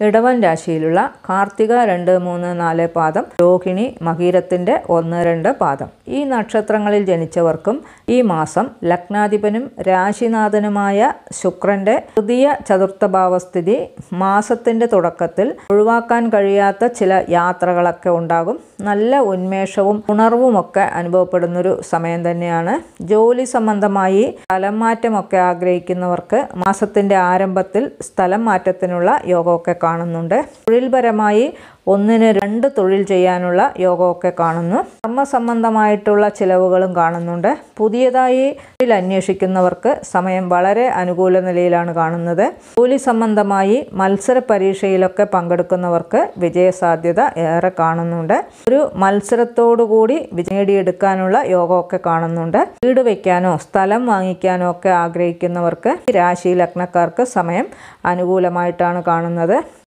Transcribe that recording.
ഇടവൻ രാശിയിലുള്ള കാർത്തിക രണ്ട് മൂന്ന് നാല് പാദം രോഹിണി മകീരത്തിന്റെ ഒന്ന് രണ്ട് പാദം. ഈ നക്ഷത്രങ്ങളിൽ ജനിച്ചവർക്കും ഈ മാസം ലഗ്നാധിപനും രാശിനാഥനുമായ ശുക്രന്റെ തൃതീയ ചതുർത്ഥഭാവസ്ഥിതി മാസത്തിന്റെ തുടക്കത്തിൽ ഒഴിവാക്കാൻ കഴിയാത്ത ചില യാത്രകളൊക്കെ ഉണ്ടാകും. നല്ല ഉന്മേഷവും ഉണർവുമൊക്കെ അനുഭവപ്പെടുന്നൊരു സമയം തന്നെയാണ്. ജോലി സംബന്ധമായി സ്ഥലം മാറ്റമൊക്കെ ആഗ്രഹിക്കുന്നവർക്ക് മാസത്തിന്റെ ആരംഭത്തിൽ സ്ഥലം മാറ്റത്തിനുള്ള യോഗമൊക്കെ കാണുന്നുണ്ട്. തൊഴിൽപരമായി ഒന്നിന് രണ്ട് തൊഴിൽ ചെയ്യാനുള്ള യോഗമൊക്കെ കാണുന്നു. കർമ്മസംബന്ധമായിട്ടുള്ള ചിലവുകളും കാണുന്നുണ്ട്. പുതിയതായി തൊഴിൽ അന്വേഷിക്കുന്നവർക്ക് സമയം വളരെ അനുകൂല നിലയിലാണ് കാണുന്നത്. ജോലി സംബന്ധമായി മത്സര പരീക്ഷയിലൊക്കെ പങ്കെടുക്കുന്നവർക്ക് വിജയസാധ്യത ഏറെ കാണുന്നുണ്ട്. ഒരു മത്സരത്തോടുകൂടി നേടിയെടുക്കാനുള്ള യോഗമൊക്കെ കാണുന്നുണ്ട്. വീട് വയ്ക്കാനോ സ്ഥലം വാങ്ങിക്കാനോ ഒക്കെ ആഗ്രഹിക്കുന്നവർക്ക് രാശി ലഗ്നക്കാർക്ക് സമയം അനുകൂലമായിട്ടാണ് കാണുന്നത്.